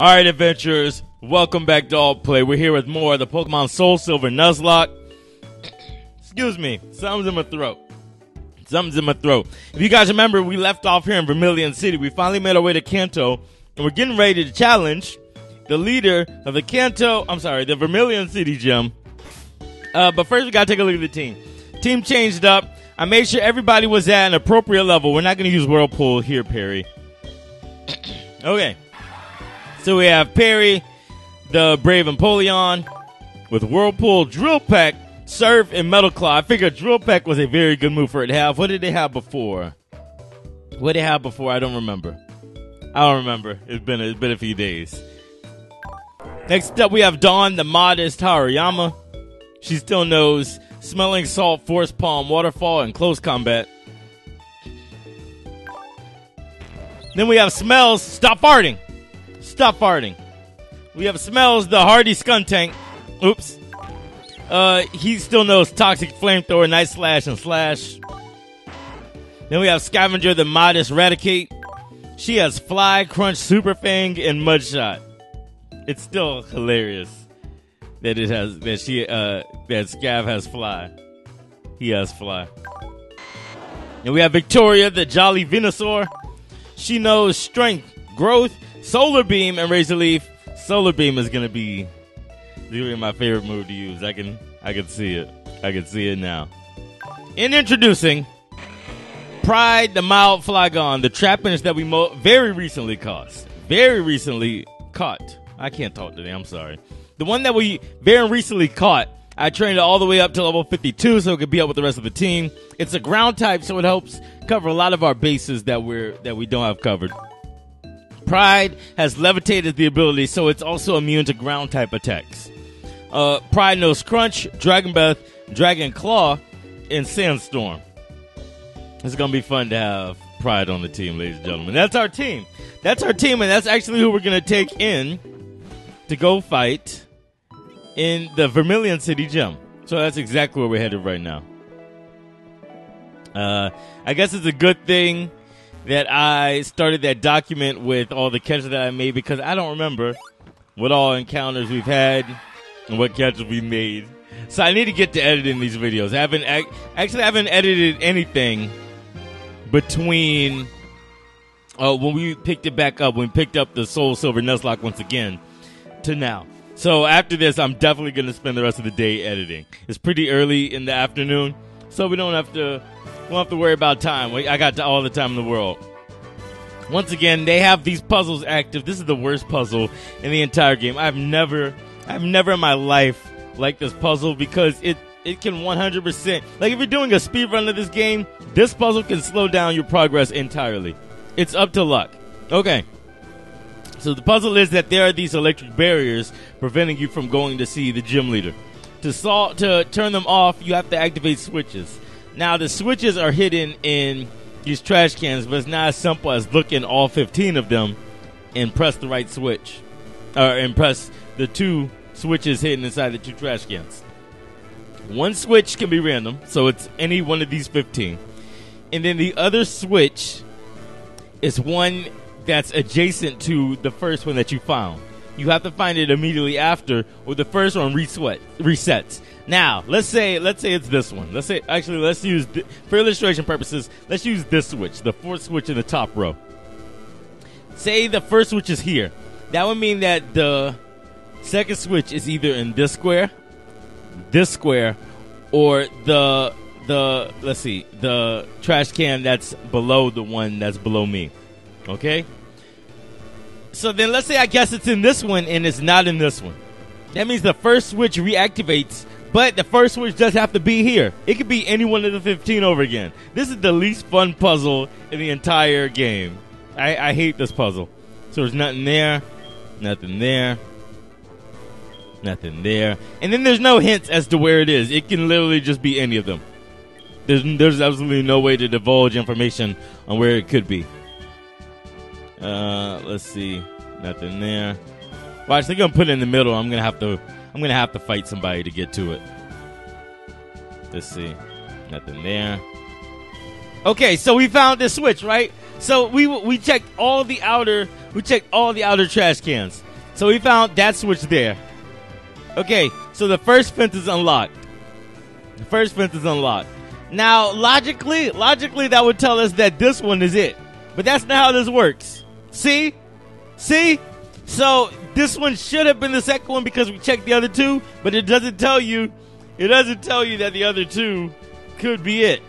All right, adventurers, welcome back to Alt Play. We're here with more of the Pokemon Soul Silver Nuzlocke. Excuse me, something's in my throat. Something's in my throat. If you guys remember, we left off here in Vermilion City. We finally made our way to Kanto, and we're getting ready to challenge the leader of the Kanto, I'm sorry, the Vermilion City Gym. Uh, but first, we gotta take a look at the team. Team changed up. I made sure everybody was at an appropriate level. We're not gonna use Whirlpool here, Perry. okay. So we have Perry, the Brave Empoleon, with Whirlpool, Drill Peck, Surf, and Metal Claw. I figured Drill Peck was a very good move for it to have. What did they have before? What did they have before? I don't remember. I don't remember. It's been a, it's been a few days. Next up, we have Dawn, the modest Hariyama. She still knows Smelling Salt, Force Palm, Waterfall, and Close Combat. Then we have Smells, Stop Farting. Stop farting. We have Smells, the hardy Skuntank. Oops. Uh, he still knows Toxic Flamethrower, Night Slash, and Slash. Then we have Scavenger, the modest Raticate. She has Fly, Crunch, Super Fang, and Mudshot. It's still hilarious that it has that she uh that Scav has Fly. He has Fly. And we have Victoria, the Jolly Venusaur. She knows Strength, Growth, Solar Beam and Razor Leaf. Solar Beam is gonna be really my favorite move to use. I can I can see it. I can see it now. In introducing Pride the Mild Flygon, the Trapinch that we mo- very recently caught. Very recently caught. I can't talk today, I'm sorry. The one that we very recently caught. I trained it all the way up to level 52 so it could be up with the rest of the team. It's a ground type, so it helps cover a lot of our bases that we're that we don't have covered. Pride has levitated the ability, so it's also immune to ground type attacks. Uh, Pride knows Crunch, Dragon Breath, Dragon Claw, and Sandstorm. It's gonna be fun to have Pride on the team, ladies and gentlemen. That's our team. That's our team, and that's actually who we're gonna take in to go fight in the Vermilion City Gym. So that's exactly where we're headed right now. Uh, I guess it's a good thing that I started that document with all the catches that I made because I don't remember what all encounters we've had and what catches we made. So I need to get to editing these videos. I haven't actually I haven't edited anything between uh, when we picked it back up, when we picked up the Soul Silver Nuzlocke once again, to now. So after this, I'm definitely going to spend the rest of the day editing. It's pretty early in the afternoon, so we don't have to we don't have to worry about time. I got all the time in the world. Once again, they have these puzzles active. This is the worst puzzle in the entire game. I've never, I've never in my life liked this puzzle because it, it can 100%. Like if you're doing a speed run of this game, this puzzle can slow down your progress entirely. It's up to luck. Okay. So the puzzle is that there are these electric barriers preventing you from going to see the gym leader. To solve, to turn them off, you have to activate switches. Now the switches are hidden in these trash cans, but it's not as simple as looking all 15 of them and press the right switch, or and press the two switches hidden inside the two trash cans. One switch can be random, so it's any one of these 15, and then the other switch is one that's adjacent to the first one that you found. You have to find it immediately after, or the first one resets. resets. Now, let's say let's say it's this one. Let's say actually let's use for illustration purposes. Let's use this switch, the fourth switch in the top row. Say the first switch is here. That would mean that the second switch is either in this square, this square, or the the let's see the trash can that's below the one that's below me. Okay. So then let's say I guess it's in this one and it's not in this one. That means the first switch reactivates but the first switch does have to be here. It could be any one of the 15 over again. This is the least fun puzzle in the entire game. I, I hate this puzzle. So there's nothing there, nothing there, nothing there. And then there's no hints as to where it is. It can literally just be any of them. There's, there's absolutely no way to divulge information on where it could be. Uh, let's see. Nothing there. Watch, they're gonna put it in the middle. I'm gonna have to I'm gonna have to fight somebody to get to it. Let's see. Nothing there. Okay, so we found this switch, right? So we we checked all the outer we checked all the outer trash cans. So we found that switch there. Okay, so the first fence is unlocked. The first fence is unlocked. Now, logically, logically, that would tell us that this one is it. But that's not how this works. See? See? So this one should have been the second one because we checked the other two, but it doesn't tell you. It doesn't tell you that the other two could be it.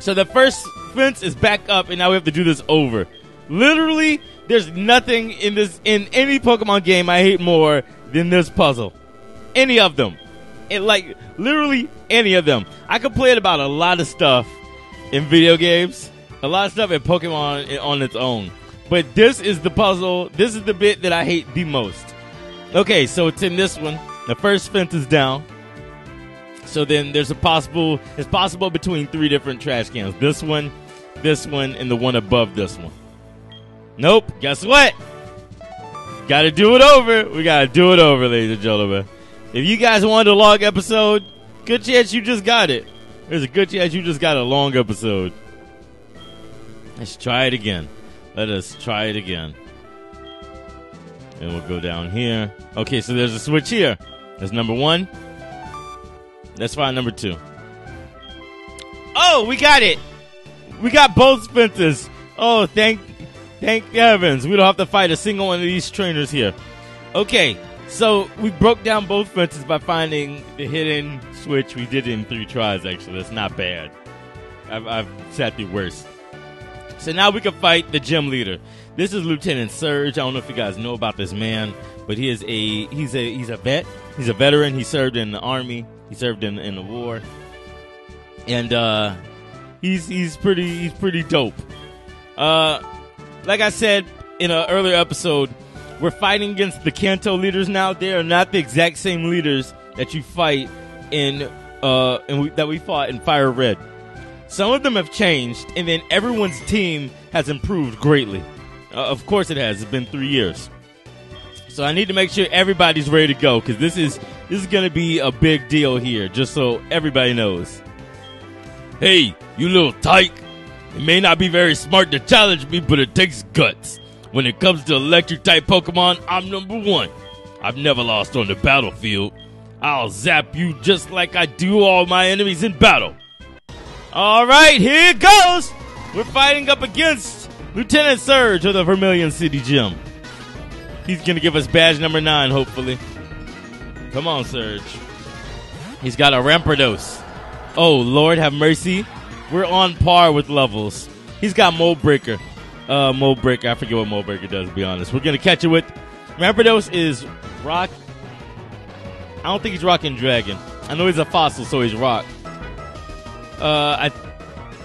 So the first fence is back up, and now we have to do this over. Literally, there's nothing in this in any Pokemon game I hate more than this puzzle. Any of them. It like literally any of them. I complain about a lot of stuff in video games, a lot of stuff in Pokemon on its own. But this is the puzzle. This is the bit that I hate the most. Okay, so it's in this one. The first fence is down. So then there's a possible it's possible between three different trash cans. This one, this one, and the one above this one. Nope. Guess what? Gotta do it over. We gotta do it over, ladies and gentlemen. If you guys wanted a long episode, good chance you just got it. There's a good chance you just got a long episode. Let's try it again. Let us try it again. And we'll go down here. Okay, so there's a switch here. That's number one. Let's find number two. Oh, we got it. We got both fences. Oh, thank thank heavens. We don't have to fight a single one of these trainers here. Okay, so we broke down both fences by finding the hidden switch. We did it in three tries, actually. That's not bad. I've, I've sat through worse. So now we can fight the gym leader. This is Lieutenant Surge. I don't know if you guys know about this man, but he is a he's a he's a vet. He's a veteran. He served in the army. He served in in the war, and uh, he's he's pretty he's pretty dope. Uh, like I said in an earlier episode, we're fighting against the Kanto leaders now. They are not the exact same leaders that you fight in uh and we, that we fought in Fire Red. Some of them have changed, and then everyone's team has improved greatly. Uh, of course, it has. It's been three years, so I need to make sure everybody's ready to go because this is this is going to be a big deal here. Just so everybody knows. Hey, you little tyke! It may not be very smart to challenge me, but it takes guts. When it comes to electric type Pokemon, I'm number one. I've never lost on the battlefield. I'll zap you just like I do all my enemies in battle. All right, here it goes. We're fighting up against Lieutenant Surge of the Vermilion City Gym. He's going to give us badge number nine, hopefully. Come on, Surge. He's got a Rampardos. Oh, Lord have mercy. We're on par with levels. He's got Mold Breaker. Uh, Mold Breaker. I forget what Mold Breaker does, to be honest. We're going to catch it with. Rampardos is rock. I don't think he's rocking dragon. I know he's a fossil, so he's rock. Uh, I,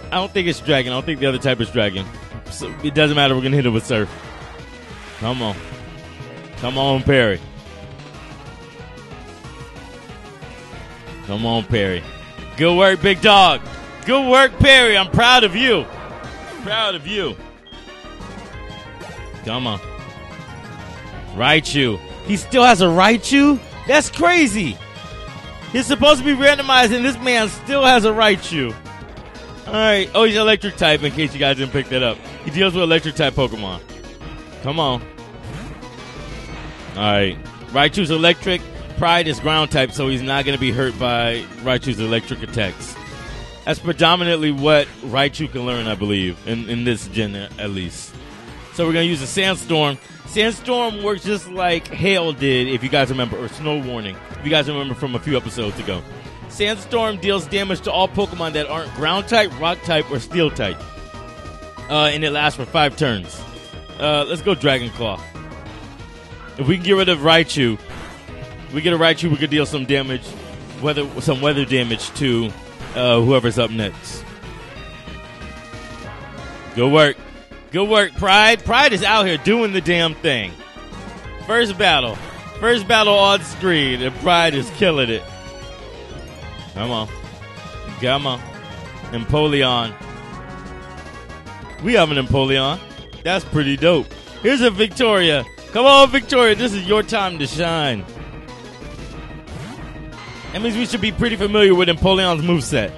I don't think it's dragon. I don't think the other type is dragon. So it doesn't matter. We're gonna hit it with surf. Come on, come on, Perry. Come on, Perry. Good work, big dog. Good work, Perry. I'm proud of you. Proud of you. Come on. Raichu. He still has a Raichu? That's crazy. He's supposed to be randomized, and this man still has a Raichu. Alright. Oh, he's electric type, in case you guys didn't pick that up. He deals with electric type Pokemon. Come on. Alright. Raichu's electric. Pride is ground type, so he's not going to be hurt by Raichu's electric attacks. That's predominantly what Raichu can learn, I believe, in, in this gen at least. So we're going to use a Sandstorm. Sandstorm works just like Hail did, if you guys remember, or Snow Warning, if you guys remember from a few episodes ago. Sandstorm deals damage to all Pokemon that aren't ground type, rock type, or steel type. Uh, and it lasts for five turns. Uh, let's go Dragon Claw. If we can get rid of Raichu, we get a Raichu, we could deal some damage, weather, some weather damage to uh, whoever's up next. Good work. Good work, Pride. Pride is out here doing the damn thing. First battle. First battle on screen, and Pride is killing it. Come on. Gamma. on. Empoleon. We have an Empoleon. That's pretty dope. Here's a Victoria. Come on, Victoria. This is your time to shine. That means we should be pretty familiar with Empoleon's moveset.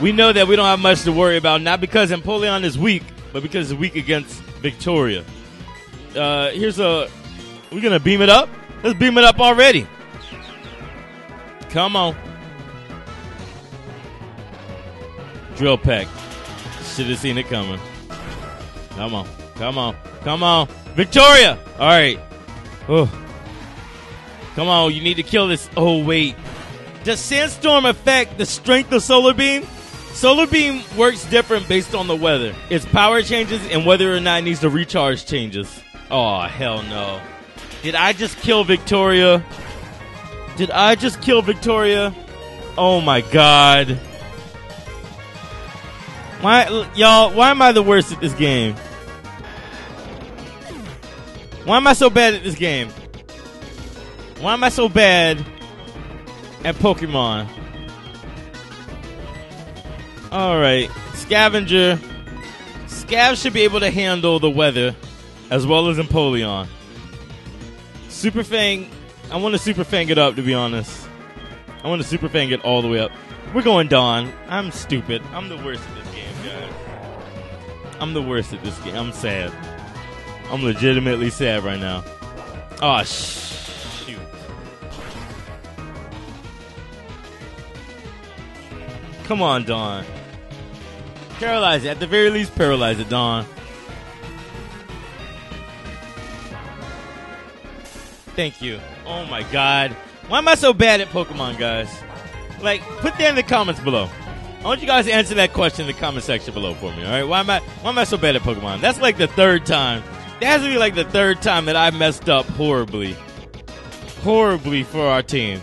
We know that we don't have much to worry about, not because Empoleon is weak, but because it's weak against Victoria. Uh, here's a. We're gonna beam it up. Let's beam it up already. Come on. Drill peck. Should have seen it coming. Come on. Come on. Come on. Victoria! Alright. Oh. Come on, you need to kill this. Oh, wait. Does Sandstorm affect the strength of Solar Beam? Solar Beam works different based on the weather. Its power changes and whether or not it needs to recharge changes. Oh, hell no. Did I just kill Victoria? Did I just kill Victoria? Oh my god. Why, y'all, why am I the worst at this game? Why am I so bad at this game? Why am I so bad at Pokemon? Alright, Scavenger. Scav should be able to handle the weather as well as Empoleon. Super Fang, I want to Super Fang it up to be honest. I want to Super Fang it all the way up. We're going Dawn. I'm stupid. I'm the worst at this game, guys. I'm the worst at this game. I'm sad. I'm legitimately sad right now. Oh, shoot. Come on, Dawn. Paralyze it. At the very least, paralyze it, Dawn. Thank you. Oh my god. Why am I so bad at Pokemon, guys? Like, put that in the comments below. I want you guys to answer that question in the comment section below for me, alright? Why am I why am I so bad at Pokemon? That's like the third time. That has to be like the third time that I messed up horribly. Horribly for our team.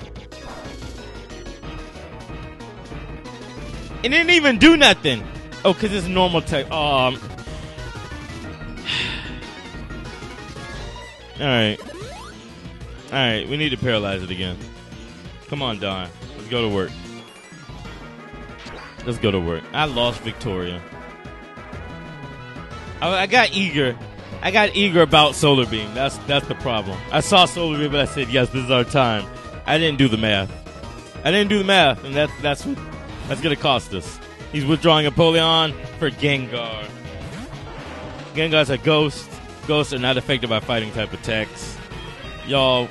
It didn't even do nothing. Oh, because it's normal type. Um. Alright. Alright, we need to paralyze it again. Come on, Dawn. Let's go to work. Let's go to work. I lost Victoria. I, I got eager. I got eager about Solar Beam. That's that's the problem. I saw Solar Beam, but I said, yes, this is our time. I didn't do the math. I didn't do the math, and that's that's what that's gonna cost us. He's withdrawing Empoleon for Gengar. Gengar's a ghost. Ghosts are not affected by fighting type attacks. Y'all,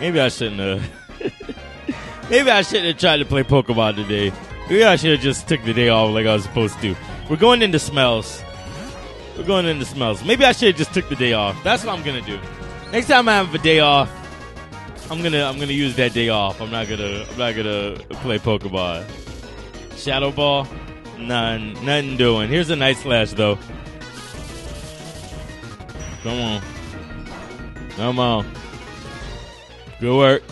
maybe I shouldn't have. maybe I shouldn't have tried to play Pokemon today. Maybe I should have just took the day off like I was supposed to. We're going into smells. We're going into smells. Maybe I should have just took the day off. That's what I'm gonna do. Next time I have a day off, I'm gonna I'm gonna use that day off. I'm not gonna I'm not gonna play Pokemon. Shadow Ball, none, nothing doing. Here's a nice slash though. Come on, come on. Good work.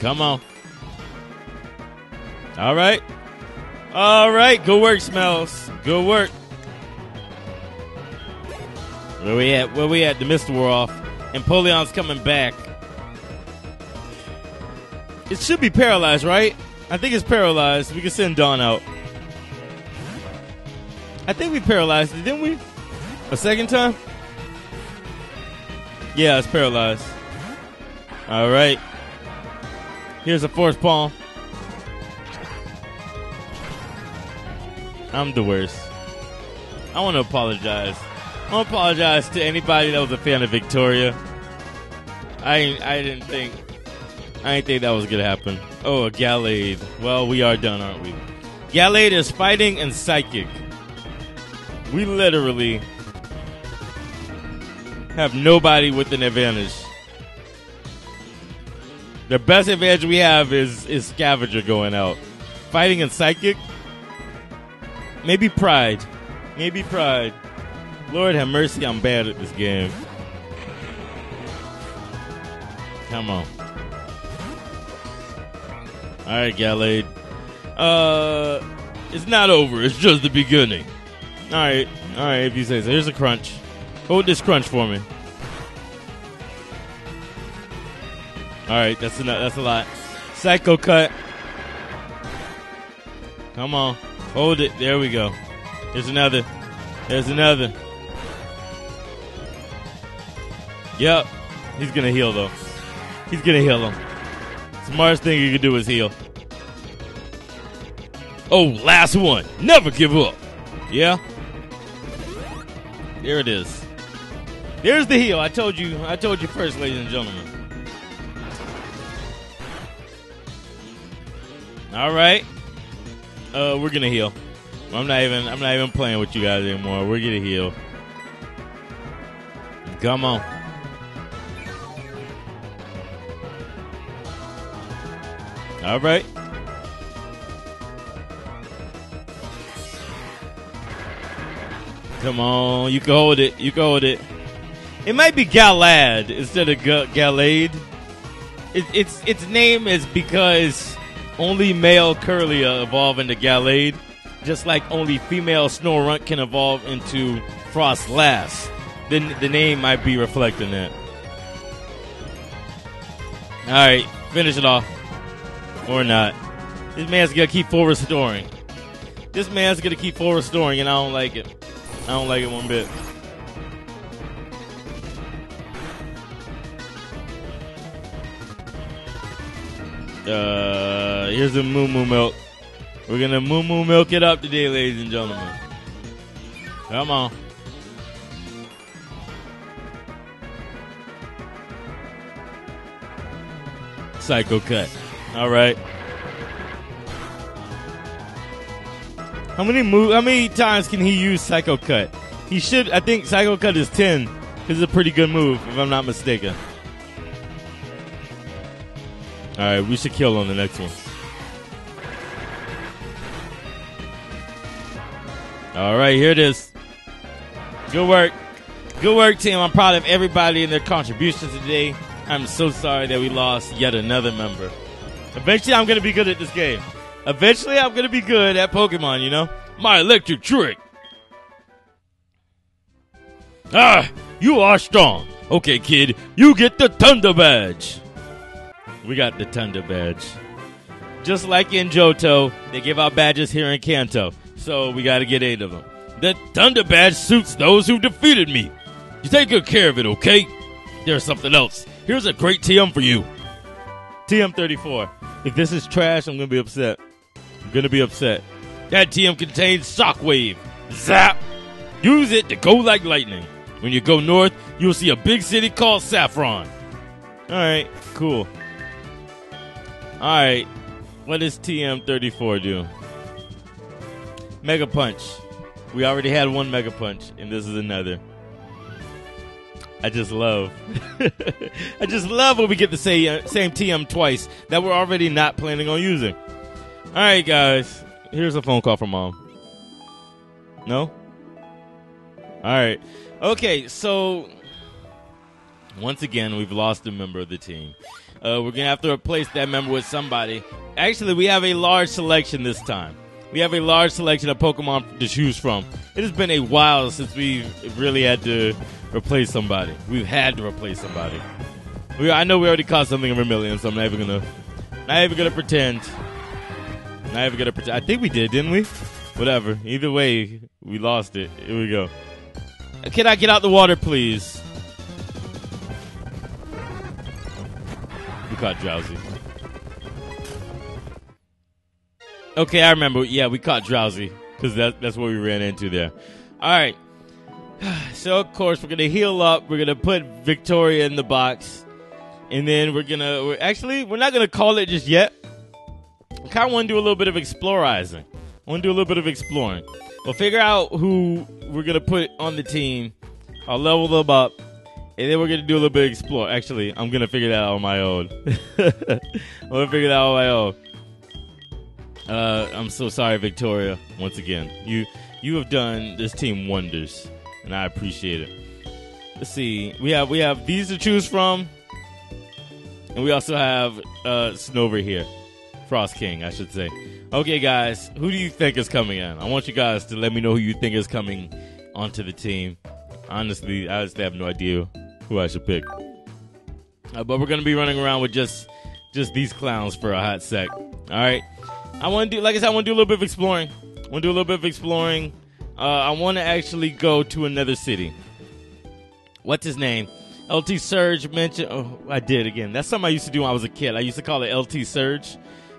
Come on. All right. All right. Good work, Smells. Good work. Where we at? Where we at? The Mist War off. Empoleon's coming back. It should be paralyzed, right? I think it's paralyzed. We can send Dawn out. I think we paralyzed it, didn't we? A second time? Yeah, it's paralyzed. All right. Here's a force palm. I'm the worst. I want to apologize. I want to apologize to anybody that was a fan of Victoria. I I didn't think I didn't think that was gonna happen. Oh, a Gallade. Well, we are done, aren't we? Gallade is fighting and psychic. We literally have nobody with an advantage. The best advantage we have is is scavenger going out. Fighting and psychic. Maybe pride. Maybe pride. Lord have mercy, I'm bad at this game. Come on. Alright, Gallade. Uh it's not over, it's just the beginning. Alright, alright, if you say so. Here's a crunch. Hold this crunch for me. All right, that's enough. That's a lot. Psycho cut. Come on, hold it. There we go. There's another. There's another. Yep, he's gonna heal though. He's gonna heal him. Smartest thing you can do is heal. Oh, last one. Never give up. Yeah. There it is. There's the heal. I told you. I told you first, ladies and gentlemen. All right. Uh, we're gonna heal. I'm not even. I'm not even playing with you guys anymore. We're gonna heal. Come on. All right. Come on, you can hold it. You can hold it. It might be Galad instead of Ga- Gallade. It, its its name is because only male Kirlia evolve into Gallade, just like only female Snorunt can evolve into Froslass. Then the name might be reflecting that. All right, finish it off, or not. This man's gonna keep full restoring. This man's gonna keep full restoring, and I don't like it. I don't like it one bit. Uh, here's the moo moo milk. We're gonna moo moo milk it up today, ladies and gentlemen. Come on. Psycho cut. All right. How many move? How many times can he use Psycho Cut? He should. I think Psycho Cut is ten. This is a pretty good move, if I'm not mistaken. All right, we should kill on the next one. All right, here it is. Good work. Good work, team. I'm proud of everybody and their contributions today. I'm so sorry that we lost yet another member. Eventually, I'm going to be good at this game. Eventually, I'm to be good at Pokemon, you know? My electric trick. Ah, you are strong. Okay, kid, you get the Thunder Badge. We got the Thunder Badge. Just like in Johto, they give out badges here in Kanto. So we got to get eight of them. The Thunder Badge suits those who defeated me. You take good care of it, okay? There's something else. Here's a great TM for you. TM34. If this is trash, I'm to be upset. To be upset. That TM contains Shockwave. Zap! Use it to go like lightning. When you go north, you'll see a big city called Saffron. Alright, cool. Alright, what does TM34 do? Mega Punch. We already had one Mega Punch, and this is another. I just love. I just love when we get the uh, same, same TM twice that we're already not planning on using. All right, guys. Here's a phone call from mom. No? All right. Okay, so once again, we've lost a member of the team. Uh, we're going to have to replace that member with somebody. Actually, we have a large selection this time. We have a large selection of Pokemon to choose from. It has been a while since we've really had to replace somebody. We've had to replace somebody. We, I know we already caught something in Vermilion, so I'm not even gonna, not even gonna pretend. Not even gonna pretend. I think we did, didn't we? Whatever. Either way, we lost it. Here we go. Can I get out the water, please? We caught Drowzee. Okay, I remember. Yeah, we caught Drowzee because that, that's what we ran into there. All right. So of course we're gonna heal up. We're gonna put Victoria in the box, and then we're gonna. We're, actually, we're not gonna call it just yet. I kind of want to do a little bit of explorizing. I want to do a little bit of exploring. We'll figure out who we're gonna put on the team. I'll level them up, and then we're gonna do a little bit of explore. Actually, I'm gonna figure that out on my own. I'm gonna figure that out on my own. Uh, I'm so sorry, Victoria. Once again, you you have done this team wonders, and I appreciate it. Let's see. We have we have these to choose from, and we also have uh, Snover here, Frost King, I should say. Okay, guys, who do you think is coming in? I want you guys to let me know who you think is coming onto the team. Honestly, I just have no idea who I should pick. Uh, but we're gonna be running around with just just these clowns for a hot sec. All right. I want to do, like I said, I want to do a little bit of exploring. I want to do a little bit of exploring. Uh, I want to actually go to another city. What's his name? LT Surge mentioned. Oh, I did again. That's something I used to do when I was a kid. I used to call it LT Surge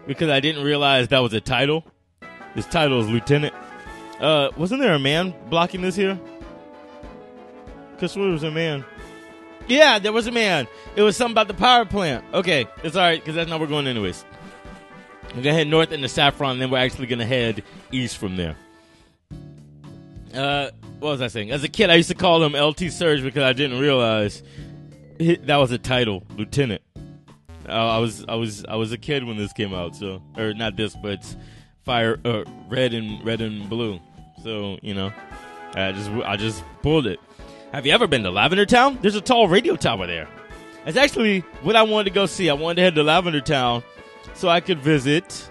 because I didn't realize that was a title. His title is Lieutenant. Uh, wasn't there a man blocking this here? Cause there was a man. Yeah, there was a man. It was something about the power plant. Okay, it's all right because that's not where we're going anyways. We're gonna head north into Saffron, and then we're actually gonna head east from there. Uh, what was I saying? As a kid, I used to call him LT Surge because I didn't realize that was a title, Lieutenant. Uh, I was I was I was a kid when this came out, so or not this, but fire uh, red and red and blue. So you know, I just I just pulled it. Have you ever been to Lavender Town? There's a tall radio tower there. That's actually what I wanted to go see. I wanted to head to Lavender Town so I could visit.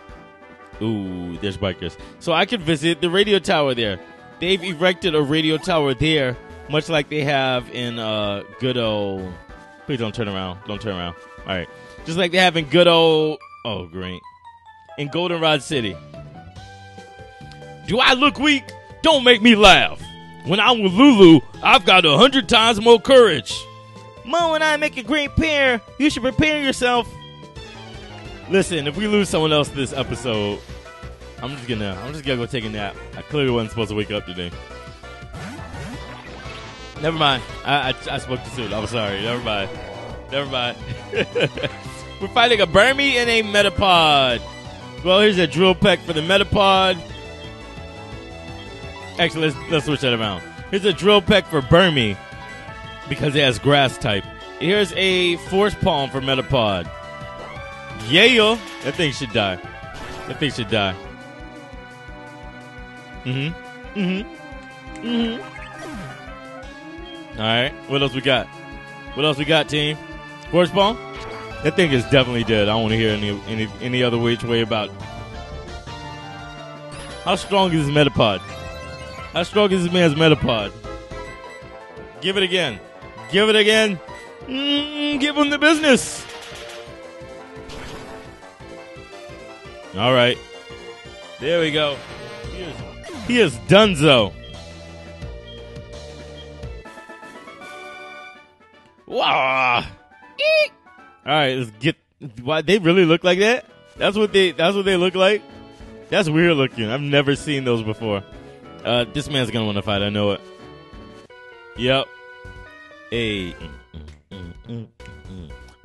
Ooh, there's bikers. So I could visit the radio tower there. They've erected a radio tower there, much like they have in uh, good old. Please don't turn around. Don't turn around. All right, just like they have in good old. Oh, great. In Goldenrod City. Do I look weak? Don't make me laugh. When I'm with Lulu, I've got a hundred times more courage. Mo and I make a great pair. You should prepare yourself. Listen, if we lose someone else this episode, I'm just gonna I'm just gonna go take a nap. I clearly wasn't supposed to wake up today. Never mind. I I, I spoke too soon. I'm sorry. Never mind. Never mind. We're fighting a Burmy and a Metapod. Well, here's a drill peck for the Metapod. Actually, let's let's switch that around. Here's a drill peck for Burmy because it has grass type. Here's a force palm for Metapod. Yeah, yo, that thing should die. That thing should die. Mm-hmm. Mm-hmm. Mm-hmm. All right. What else we got? What else we got, team? Force palm? That thing is definitely dead. I don't want to hear any any any other which way about. it. How strong is this Metapod? How strong is this man's Metapod? Give it again. Give it again. Mm, give him the business. All right. There we go. He is, he is donezo. Wow. Eek. All right, let's get. Why they really look like that? That's what they. That's what they look like. That's weird looking. I've never seen those before. Uh, this man's gonna want to fight. I know it. Yep. Hey.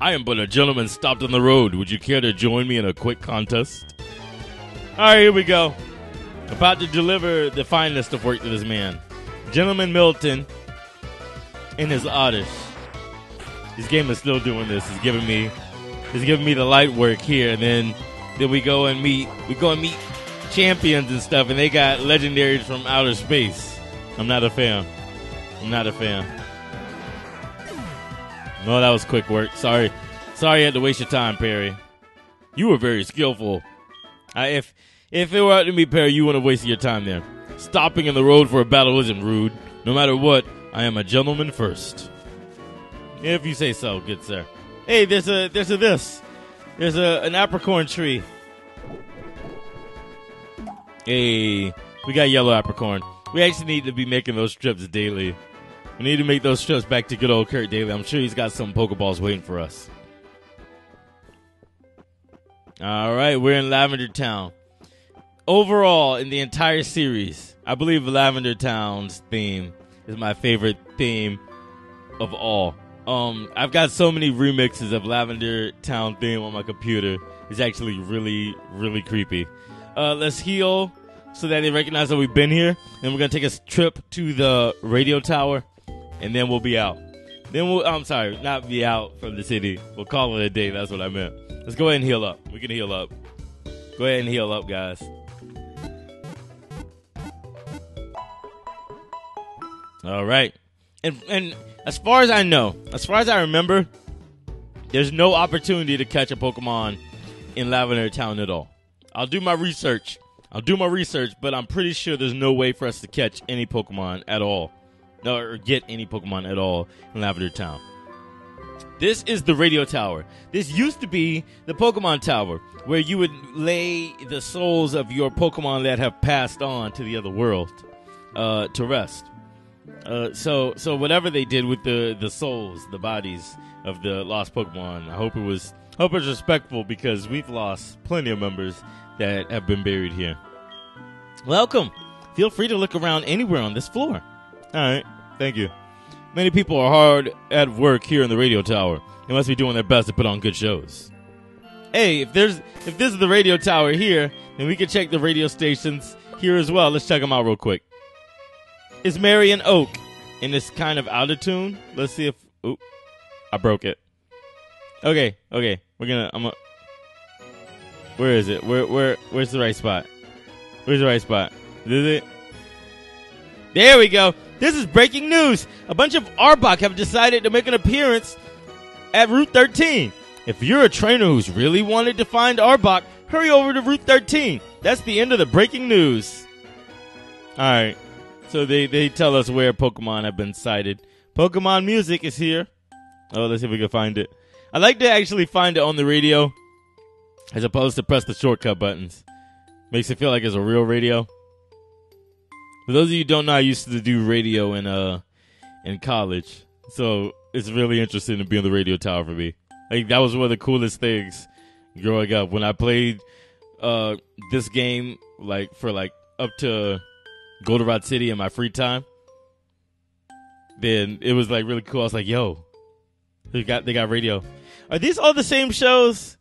I am but a gentleman stopped on the road. Would you care to join me in a quick contest? All right, here we go. About to deliver the finest of work to this man, Gentleman Milton, in his otters. This game is still doing this. He's giving me, he's giving me the light work here, and then then we go and meet, we go and meet champions and stuff, and they got legendaries from outer space. I'm not a fan. I'm not a fan. No, that was quick work. Sorry, sorry, I had to waste your time, Perry. You were very skillful. I, if if it were up to me, Perry, you wouldn't have wasted your time there. Stopping in the road for a battle isn't rude. No matter what, I am a gentleman first. If you say so, good sir. Hey, there's a there's a this. There's a an apricorn tree. Hey, we got yellow apricorn. We actually need to be making those trips daily. We need to make those trips back to good old Kurt daily. I'm sure he's got some Pokeballs waiting for us. All right, we're in Lavender Town. Overall, in the entire series, I believe Lavender Town's theme is my favorite theme of all. Um, I've got so many remixes of Lavender Town theme on my computer. It's actually really, really creepy. Uh, let's heal so that they recognize that we've been here. Then we're gonna take a trip to the radio tower, and then we'll be out. Then we'll. I'm sorry, not be out from the city. We'll call it a day. That's what I meant. Let's go ahead and heal up. We can heal up. Go ahead and heal up, guys. All right. And and as far as I know, as far as I remember, there's no opportunity to catch a Pokemon in Lavender Town at all. I'll do my research. I'll do my research, but I'm pretty sure there's no way for us to catch any Pokemon at all. Or get any Pokemon at all in Lavender Town. This is the radio tower. This used to be the Pokemon Tower, where you would lay the souls of your Pokemon that have passed on to the other world uh, to rest. Uh, so, so whatever they did with the the souls, the bodies of the lost Pokemon, I hope it was hope it was respectful because we've lost plenty of members that have been buried here. Welcome. feel free to look around anywhere on this floor. All right, thank you. Many people are hard at work here in the radio tower. They must be doing their best to put on good shows. Hey, if there's if this is the radio tower here, then we can check the radio stations here as well. Let's check them out real quick. Is Marion Oak in this kind of out of tune? Let's see if. Oop, I broke it. Okay, okay, we're gonna. I'm. Gonna, where is it? Where where where's the right spot? Where's the right spot? Is it? There we go. This is breaking news. A bunch of Arbok have decided to make an appearance at Route 13. If you're a trainer who's really wanted to find Arbok, hurry over to Route 13. That's the end of the breaking news. All right. So they, they tell us where Pokemon have been sighted. Pokemon music is here. Oh, let's see if we can find it. I like to actually find it on the radio as opposed to press the shortcut buttons. Makes it feel like it's a real radio. For those of you don't know, I used to do radio in uh in college, so it's really interesting to be on the radio tower for me. Like that was one of the coolest things growing up when I played uh this game like for like up to Goldenrod City in my free time. Then it was like really cool. I was like, "Yo, they got they got radio. Are these all the same shows?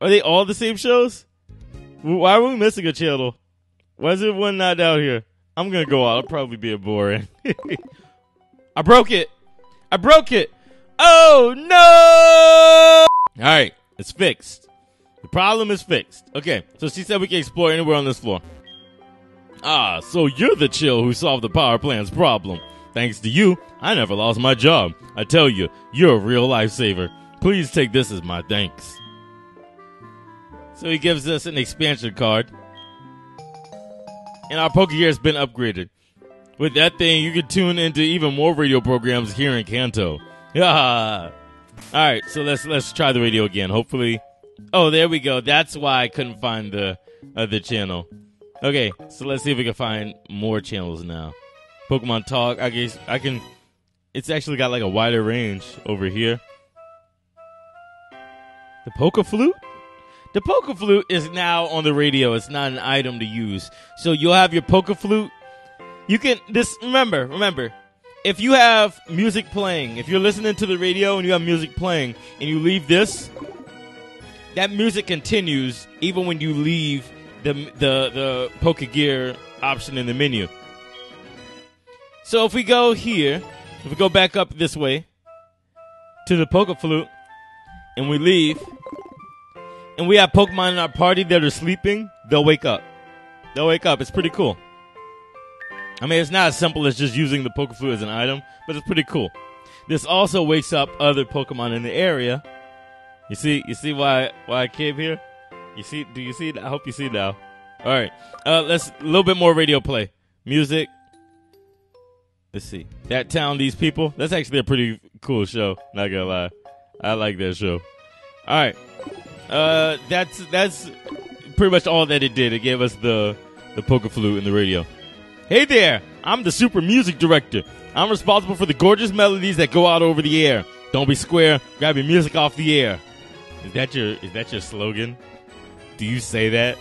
Are they all the same shows? Why are we missing a channel? Why is it one not out here? I'm gonna go out. I'll probably be a boring. I broke it. I broke it. Oh no! All right, it's fixed. The problem is fixed. Okay, so she said we can explore anywhere on this floor. Ah, so you're the chill who solved the power plant's problem. Thanks to you, I never lost my job. I tell you, you're a real lifesaver. Please take this as my thanks. So he gives us an expansion card. And our Pokegear has been upgraded. With that thing, you can tune into even more radio programs here in Kanto. Yeah. All right, so let's let's try the radio again. Hopefully, oh, there we go. That's why I couldn't find the other channel. Okay, so let's see if we can find more channels now. Pokemon Talk. I guess I can. It's actually got like a wider range over here. The Poke Flute. The Poke Flute is now on the radio. It's not an item to use. So you'll have your Poke Flute. You can this remember, remember. If you have music playing, if you're listening to the radio and you have music playing and you leave this, that music continues even when you leave the the the Pokegear option in the menu. So if we go here, if we go back up this way to the Poke Flute and we leave, and we have Pokemon in our party that are sleeping, they'll wake up. They'll wake up. It's pretty cool. I mean, it's not as simple as just using the Poke Flute as an item, but it's pretty cool. This also wakes up other Pokemon in the area. You see, you see why why I came here. You see? Do you see? I hope you see now. All right, uh, let's a little bit more radio play, music. Let's see that town, these people. That's actually a pretty cool show. Not gonna lie, I like that show. All right, uh, that's that's pretty much all that it did. It gave us the the poker flute in the radio. Hey there, I'm the super music director. I'm responsible for the gorgeous melodies that go out over the air. Don't be square. Grab your music off the air. Is that your is that your slogan? Do you say that?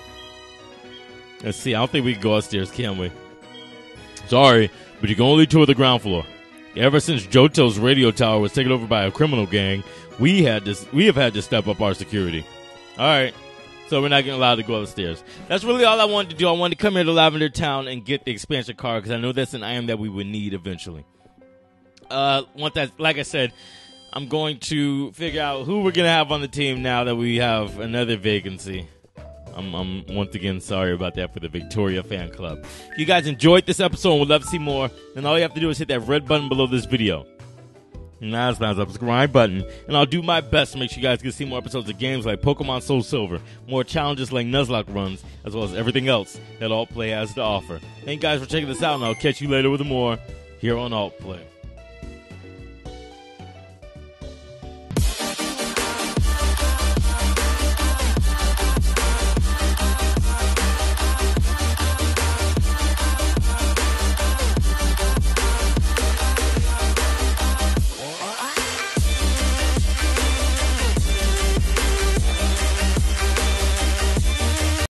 Let's see. I don't think we can go upstairs, can we? Sorry, but you can only tour the ground floor. Ever since Johto's radio tower was taken over by a criminal gang, we had to we have had to step up our security. All right. So we're not getting allowed to go upstairs. That's really all I wanted to do. I wanted to come here to Lavender Town and get the expansion card because I know that's an item that we would need eventually. Uh, want that? Like I said, I'm going to figure out who we're gonna have on the team now that we have another vacancy. I'm, I'm once again sorry about that for the Victoria fan club. If you guys enjoyed this episode and would love to see more, then all you have to do is hit that red button below this video. Now it's not subscribe button, and I'll do my best to make sure you guys can see more episodes of games like Pokemon Soul Silver, more challenges like Nuzlocke runs, as well as everything else that Alt Play has to offer. Thank you guys for checking this out, and I'll catch you later with more here on Alt Play.